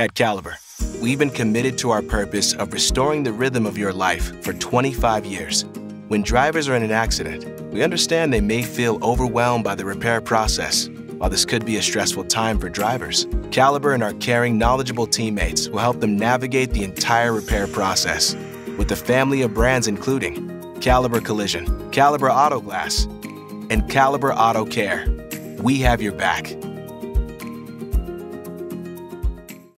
At Caliber, we've been committed to our purpose of restoring the rhythm of your life for 25 years. When drivers are in an accident, we understand they may feel overwhelmed by the repair process. While this could be a stressful time for drivers, Caliber and our caring, knowledgeable teammates will help them navigate the entire repair process with a family of brands including Caliber Collision, Caliber Auto Glass, and Caliber Auto Care. We have your back